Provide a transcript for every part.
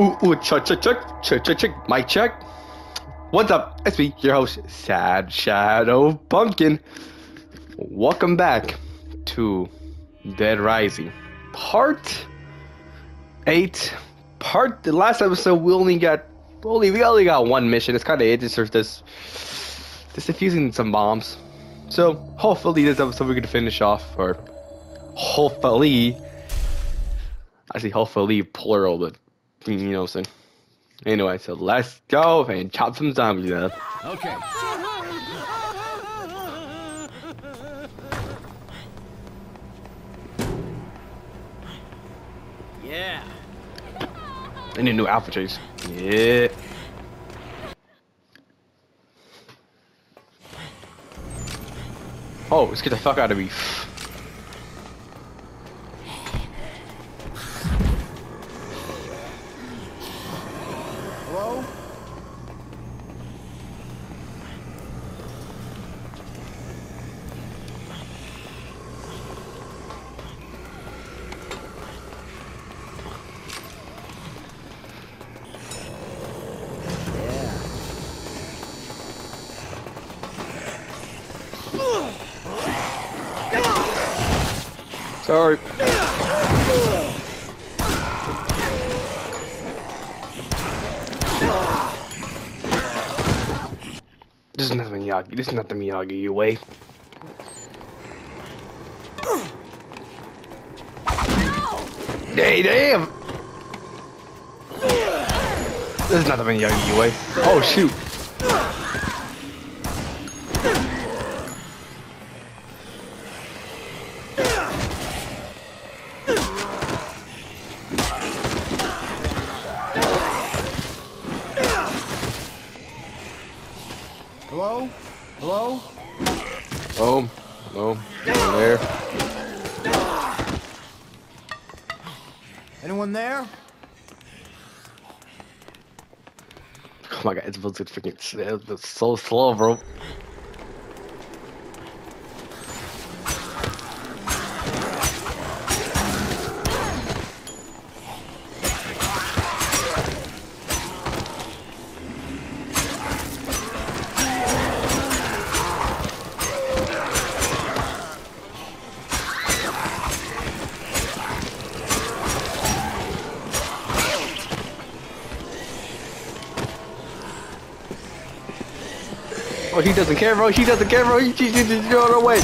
Ooh, ooh, check, check, check, check, check, check, mic check. What's up? It's me, your host, Sad Shadow Pumpkin. Welcome back to Dead Rising, part eight. Part the last episode, we only got only we only got one mission. It's kind of just this, just defusing some bombs. So hopefully this episode we're gonna finish off, or hopefully, actually hopefully plural, but you know what I'm saying. Anyway, so let's go and chop some zombies up. Okay. Yeah. I need new alpha chase. Yeah. Oh, let's get the fuck out of me. Sorry. This is not the Miyagi. This is not the Miyagi you way. Hey, damn! This is not the Miyagi you way. Oh, shoot. It's so slow, bro. He doesn't care, bro. He doesn't care, bro. He, he, he, he's going away.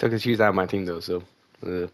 Took his shoes out of my team though, so. Uh.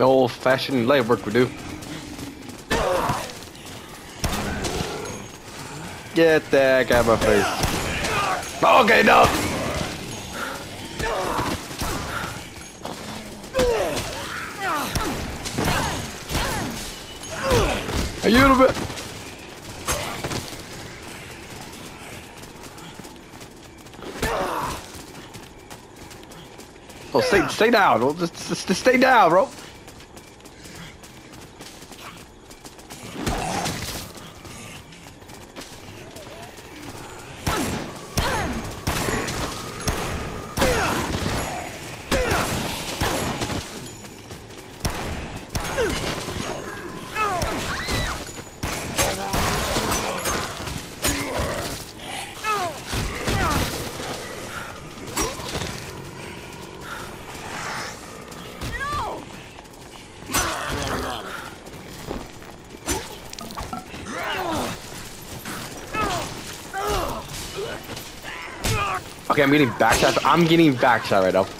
The old fashioned leg work we do. Get that guy out of my face. Okay, no. A little bit. Oh, stay, stay down. Just, just, just stay down, bro. Okay, I'm getting backshot. I'm getting backshot right now.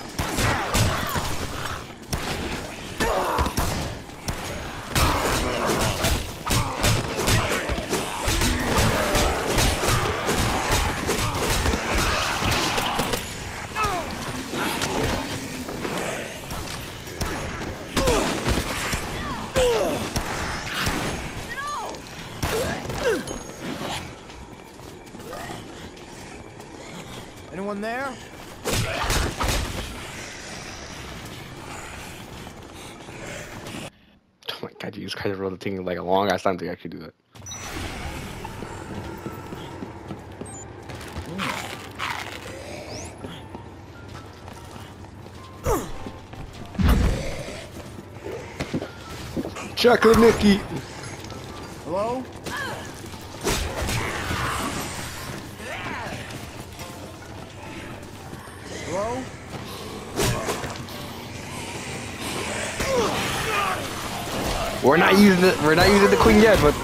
Thing like a long ass time to actually do that. Chocolate Nicky. We're not using the we're not using the queen yet, but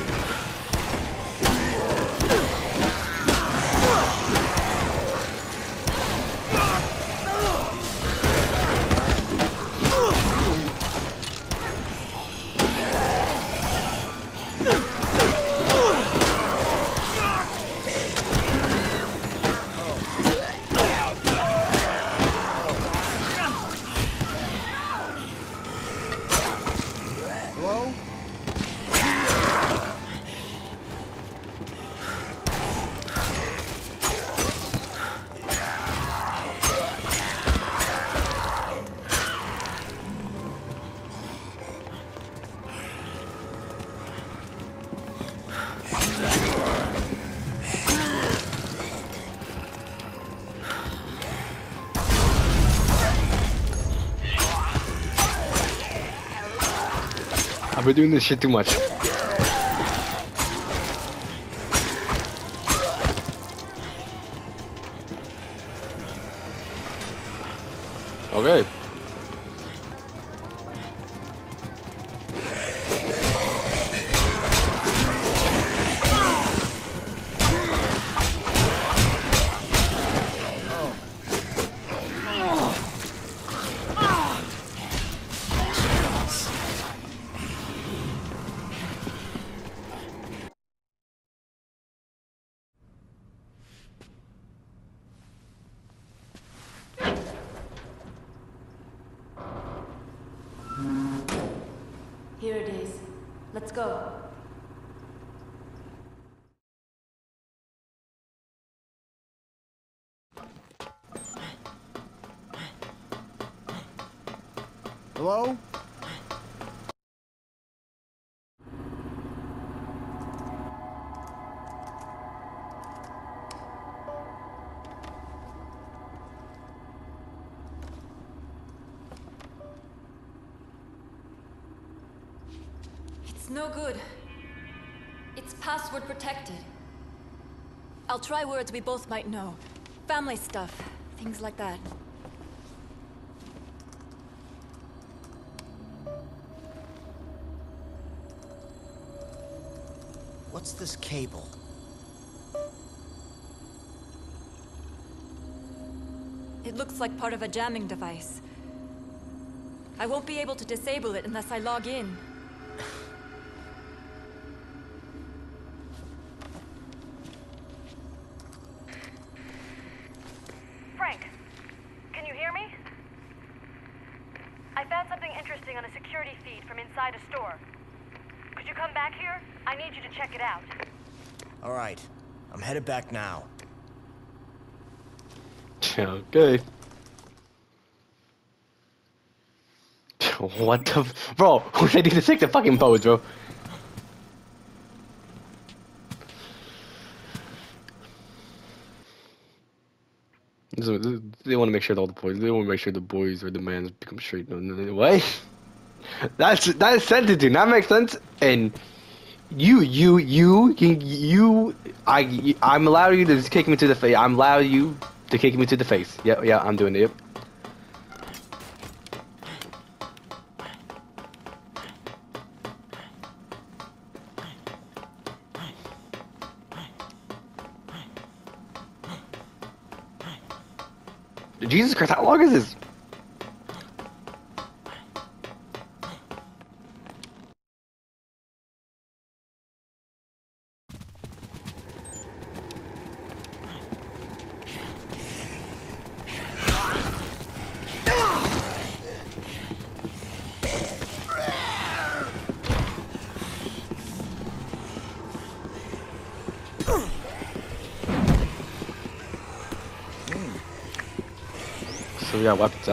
Been doing this shit too much. It's no good. It's password protected. I'll try words we both might know. Family stuff, things like that. What's this cable? It looks like part of a jamming device. I won't be able to disable it unless I log in. Frank, can you hear me? I found something interesting on a security feed from inside a store. Could you come back here? I need you to check it out. All right. I'm headed back now. Okay. What the bro? Who said to take the fucking pose, bro? This- They want to make sure that all the boys. They want to make sure the boys or the men become straight. No, no, no, What? That's that sentence did not make sense. And you, you, you, you, I, I'm allowing you to kick me to the face. I'm allowing you to kick me to the face. Yeah, yeah, I'm doing it. Yep. Weapons.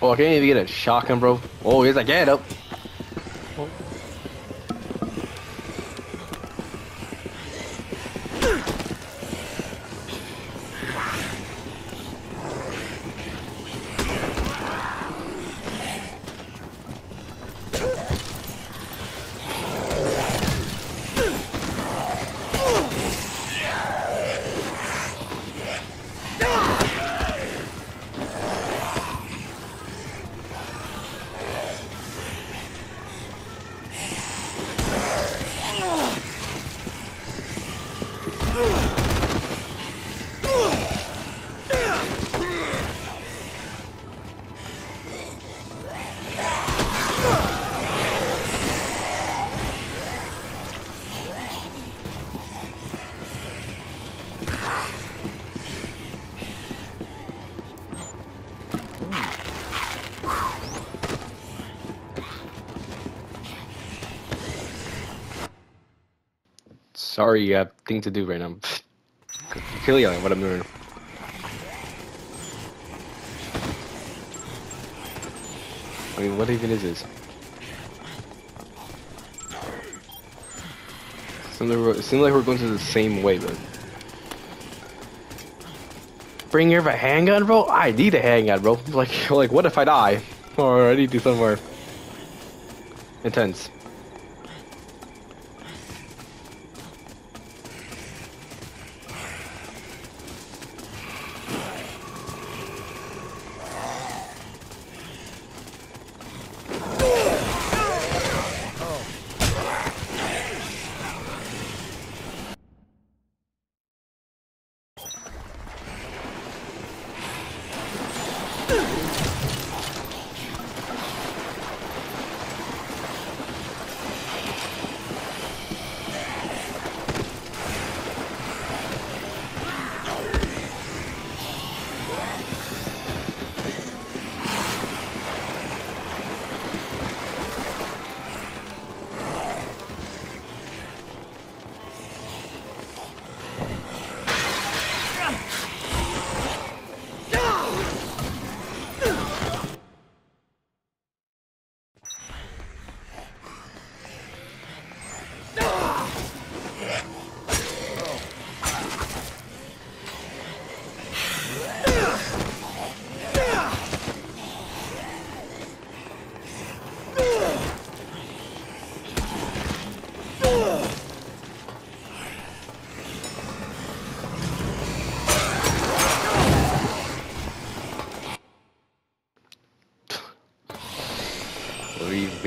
Oh, I can't even get a shotgun, bro. Oh, here's a get up. Sorry, you have thing to do right now. Clearly, like, what I'm doing. I mean, what even is this? It seems like we're going to the same way, but. Bring a handgun, bro? I need a handgun, bro. Like, like, what if I die? Or I need to something intense.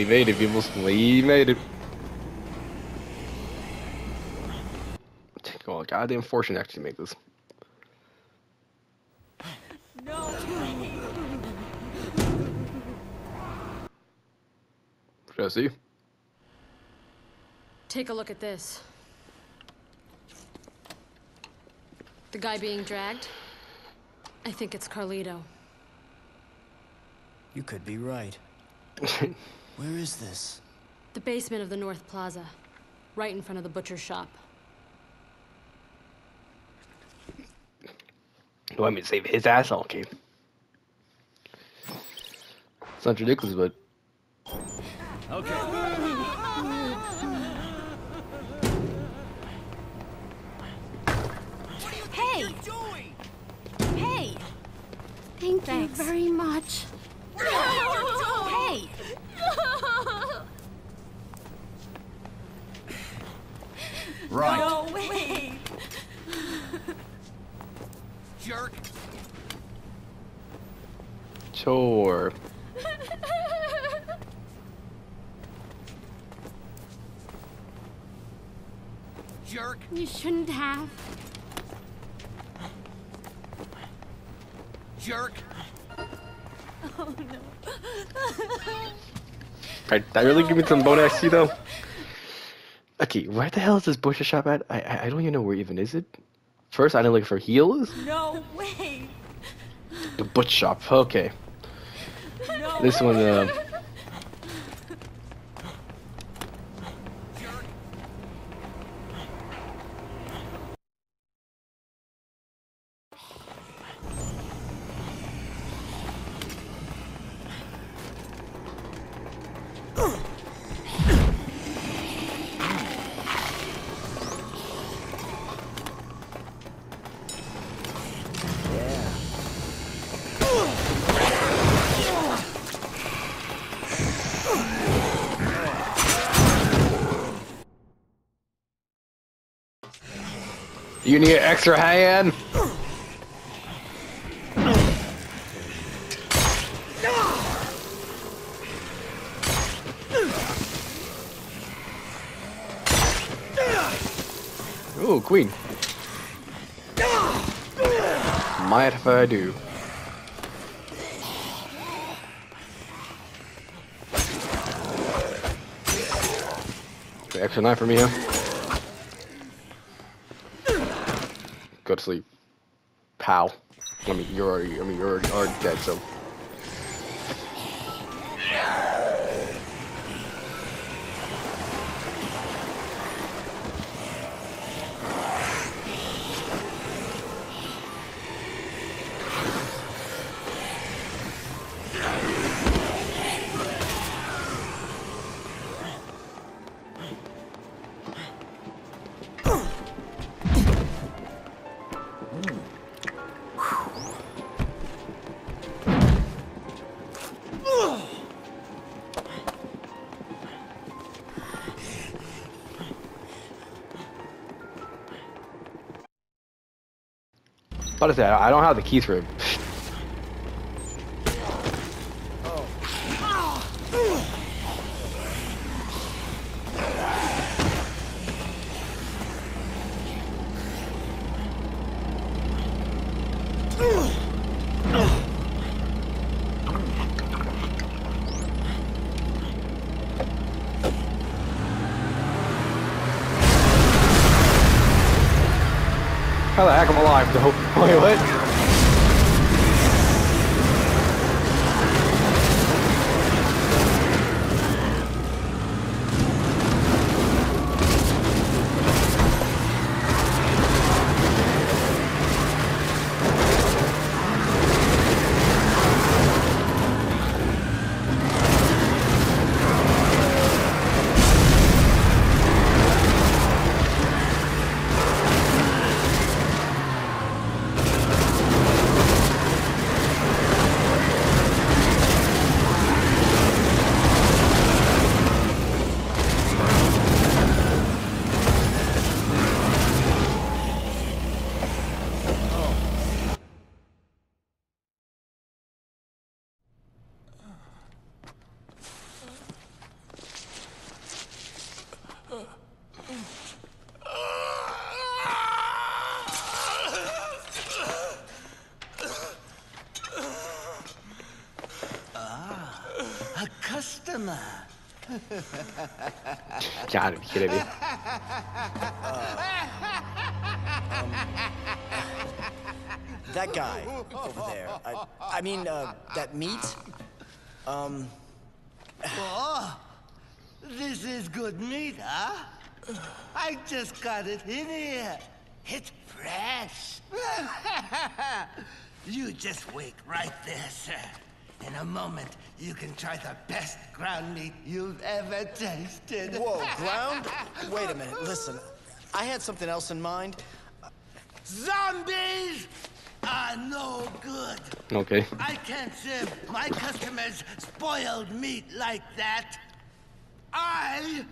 We, we made it, people. We made it. Take all goddamn fortune to actually make this. No. Should I see? Take a look at this. The guy being dragged? I think it's Carlito. You could be right. Where is this? The basement of the North Plaza. Right in front of the butcher shop. You want me to save his ass? Okay. Sounds ridiculous, but Hey! Hey! Thank you very much. hey! Right. No way! Jerk. Sure. Jerk. You shouldn't have. Jerk. Oh Alright, that really give me some bone XP though. Okay, where the hell is this butcher shop at? I, I don't even know where even is it. First, I didn't look for heels. No way. The butcher shop. Okay. No. This one. Uh, extra hand. Ooh, queen. Might if I do. Extra knife for me, huh? Sleep. Pow. I mean, you're already, I mean, you're already dead, so. What is that? I don't have the keys for Gotta be kidding me. That guy over there. I, I mean, uh, that meat. Um, Oh, this is good meat, huh? I just got it in here. It's fresh. you just wait right there, sir. In a moment, you can try the best ground meat you've ever tasted. whoa, ground? Wait a minute. Listen, I had something else in mind. Zombies are no good. Okay. I can't serve my customers spoiled meat like that. I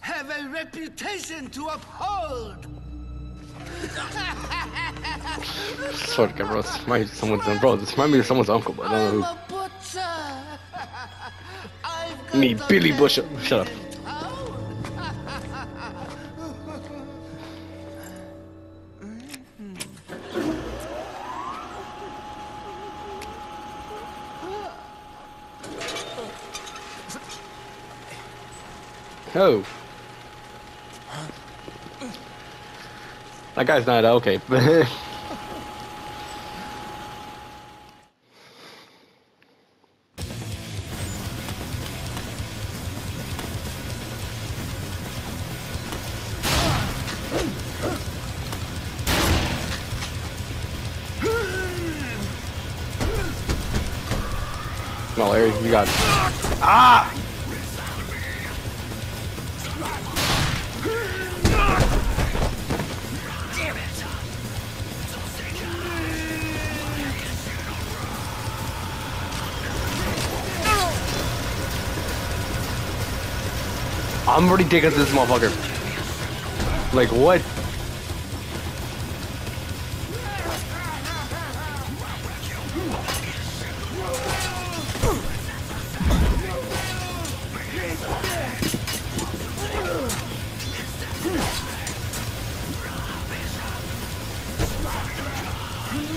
have a reputation to uphold. Swear to bro. This might be someone's bro. This might be someone's uncle, but I don't know. Who. Me, Billy Bush. Shut up. Oh. That guy's not okay. no, Larry, you got. Ah! Already digging this motherfucker. Like what?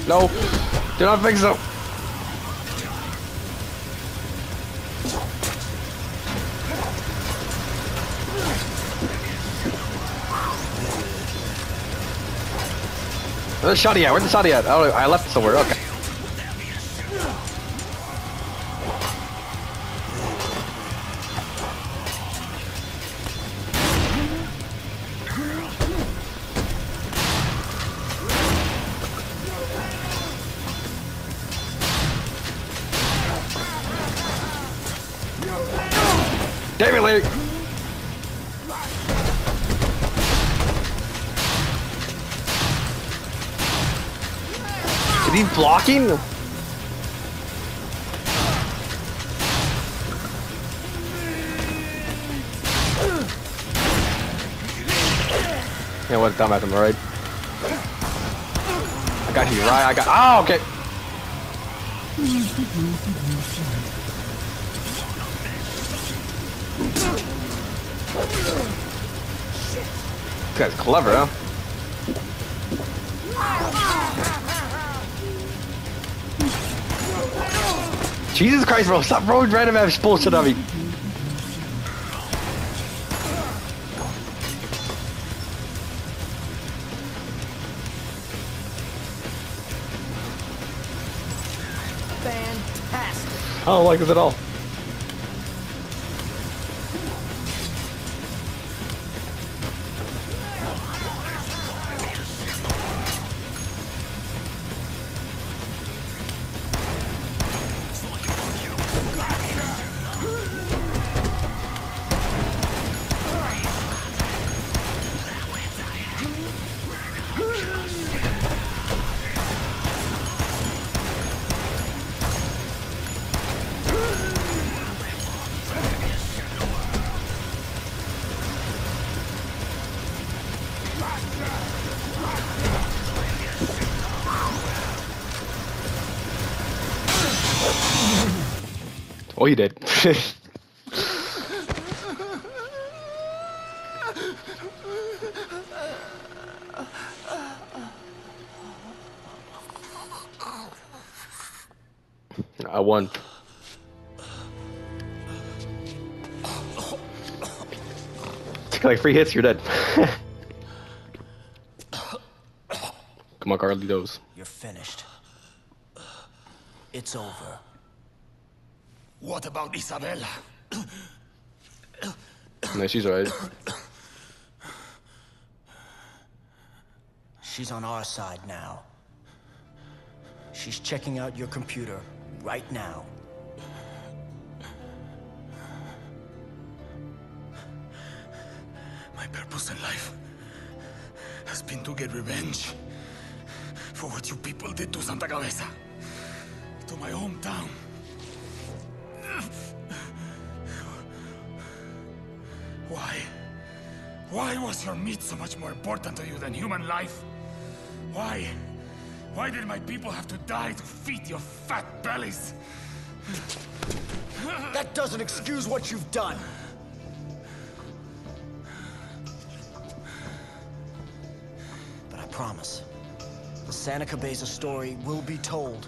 No, do not think so. Uh, where's the shotty at? Where's the shotty at? Oh, I left somewhere. Okay. Blocking? Yeah, what a dumbass, am I right? I got you right, I got- Oh, okay! This guy's clever, huh? Jesus Christ, bro, stop throwing random ass bullshit at me. Fantastic. I don't like this at all. Oh, you did. I won. Take like three hits, you're dead. Come on, Carly, Carlitos. You're finished. It's over. What about Isabella? No, she's alright. She's on our side now. She's checking out your computer right now. My purpose in life has been to get revenge for what you people did to Santa Cabeza, to my hometown. Why? Why was your meat so much more important to you than human life? Why? Why did my people have to die to feed your fat bellies? That doesn't excuse what you've done. But I promise, the Santa Cabeza story will be told.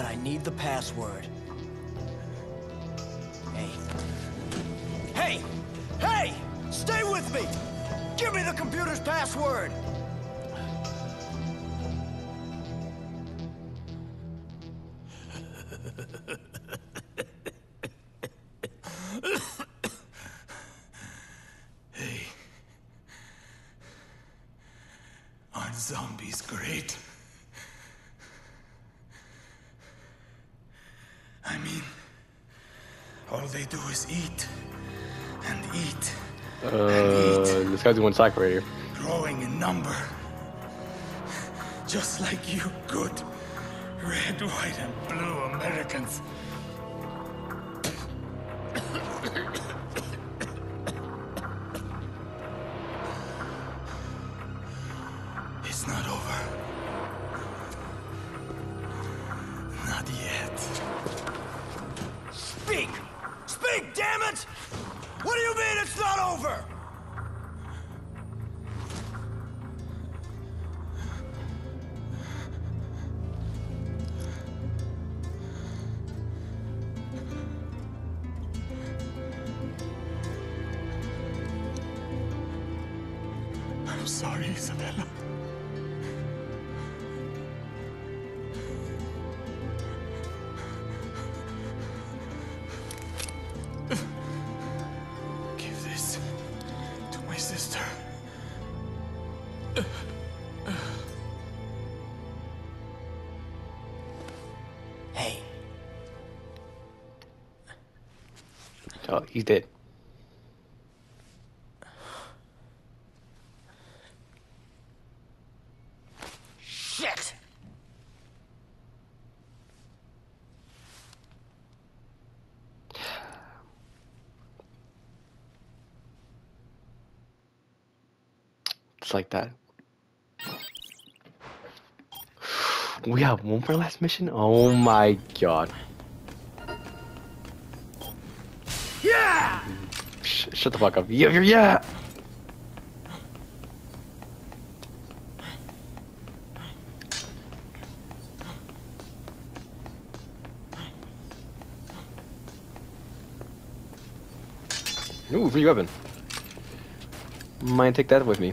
But I need the password. Hey. Hey! Hey! Stay with me! Give me the computer's password! Guy's psych right here. growing in number. Just like you good red, white, and blue Americans. Sorry, Isabella. Give this to my sister. Hey, Oh, he's dead. shit! It's like that. We have one more last mission? Oh my god. Yeah! Sh- shut the fuck up. Yeah, yeah, yeah! Ooh, free weapon. Might take that with me.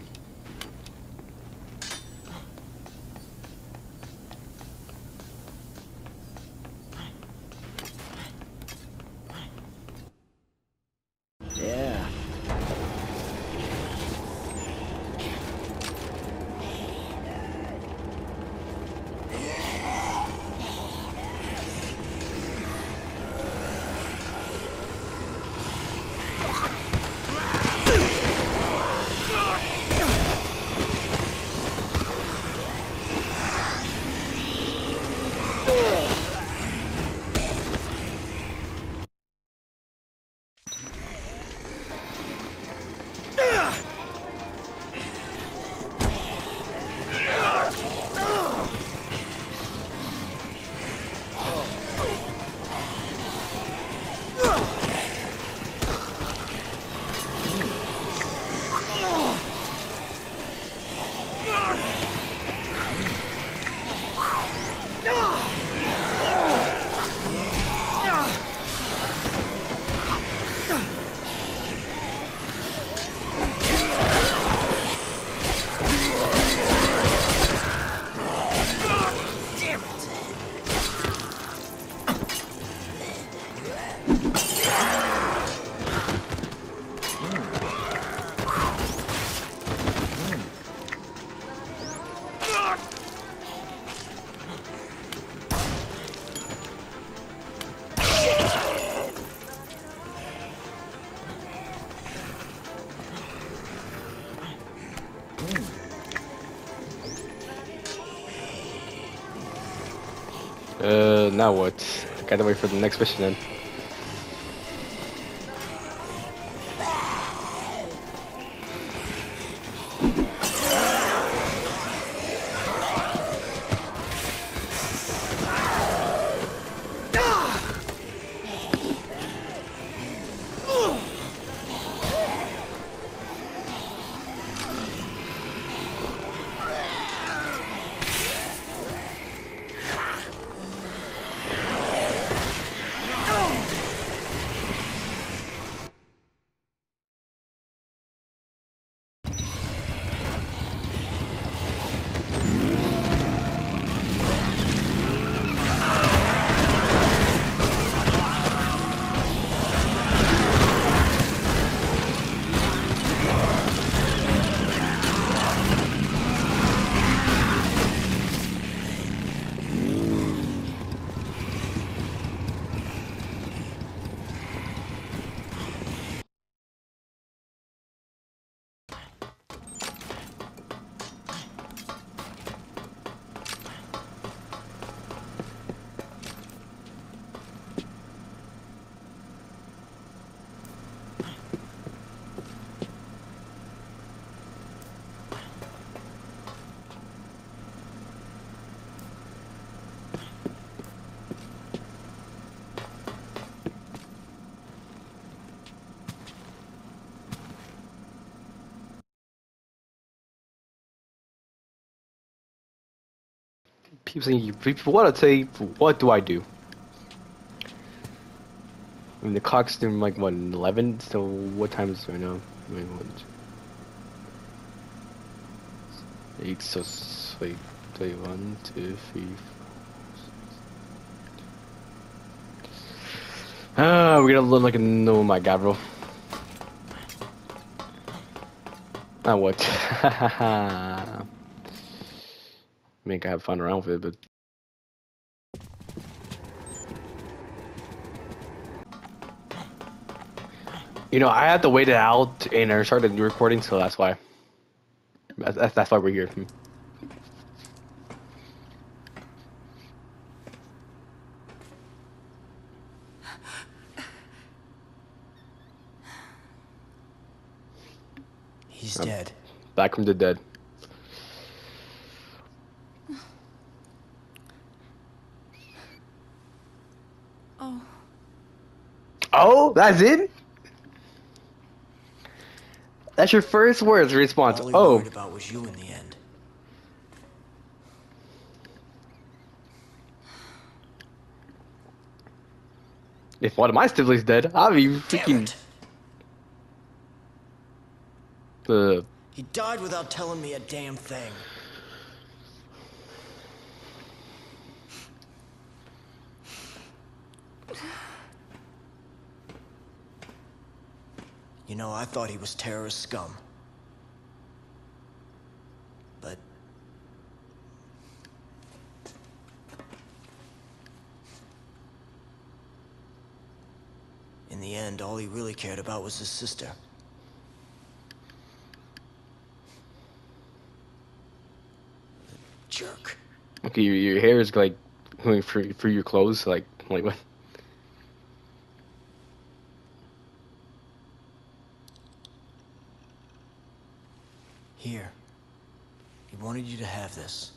Now what? Gotta wait for the next mission then. Keep saying, you want to say, what do I do? I mean, the clock's doing like, what, 11? So what time is it right now? Wait, what? 8, so, wait, wait, 1, 2, 3, Ah, we're gonna look like a no, my god, bro. Ah, what? I mean, I have fun around with it, but. You know, I had to wait it out and I started recording, so that's why. That's, that's, that's why we're here. He's dead. Back from the dead. Oh, Oh, that's it? That's your first words response. All Oh, worried about was you in the end. if one of my siblings dead, I'll be freaking it! the. He died without telling me a damn thing. Know, I thought he was terrorist scum. But in the end, all he really cared about was his sister. Jerk. Okay, your, your hair is like going through through your clothes, like like what? Here. He wanted you to have this.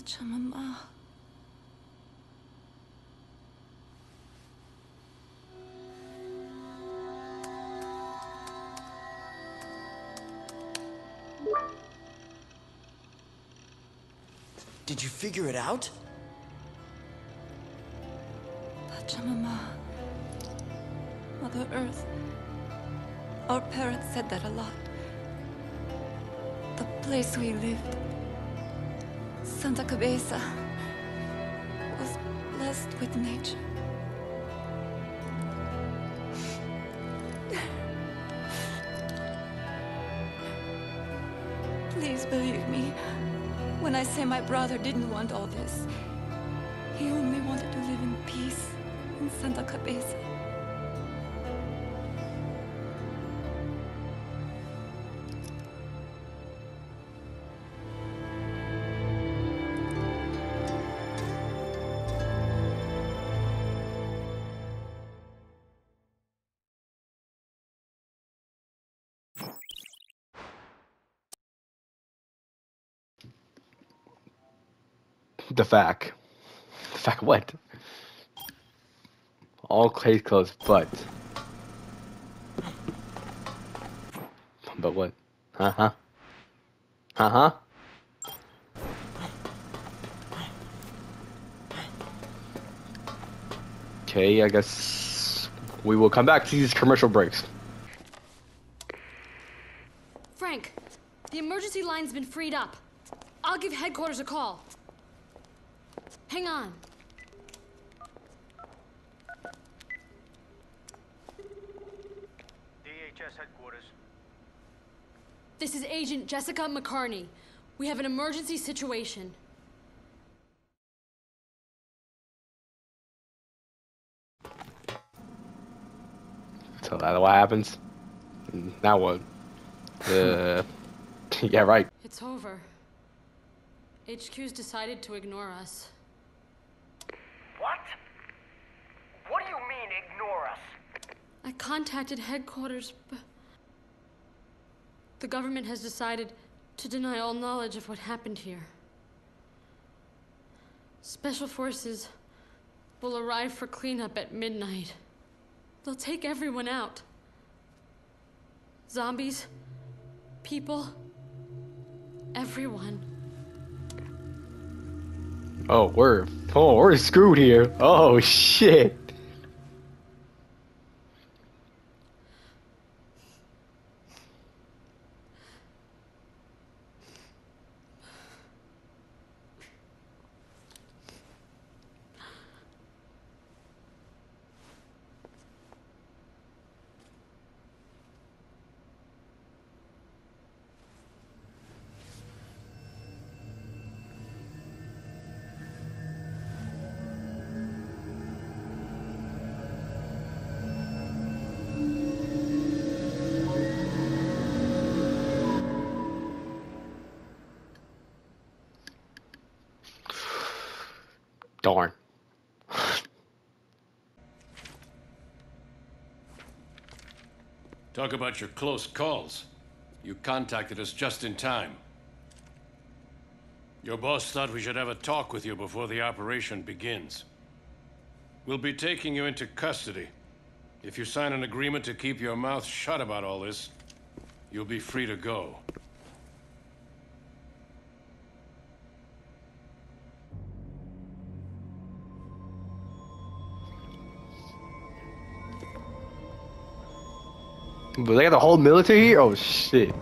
Pachamama. Ah. Did you figure it out? Pachamama. Ah. Mother Earth. Our parents said that a lot. The place we lived, Santa Cabeza, was blessed with nature. Please believe me when I say my brother didn't want all this. He only wanted to live in peace in Santa Cabeza. The fact. The fact what? All case closed, but. But what? Uh huh. Uh huh. Okay, I guess we will come back to these commercial breaks. Frank, the emergency line's been freed up. I'll give headquarters a call. Hang on. DHS headquarters. This is Agent Jessica McCarney. We have an emergency situation. So that's what happens. Now what? Uh, yeah, right. It's over. HQ's decided to ignore us. What? What do you mean, ignore us? I contacted headquarters, but the government has decided to deny all knowledge of what happened here. Special forces will arrive for cleanup at midnight. They'll take everyone out. Zombies, people, everyone. Oh, we're oh we're screwed here. Oh shit. Darn. Talk about your close calls. You contacted us just in time. Your boss thought we should have a talk with you before the operation begins. We'll be taking you into custody. If you sign an agreement to keep your mouth shut about all this, you'll be free to go. But they got the whole military here? Oh shit.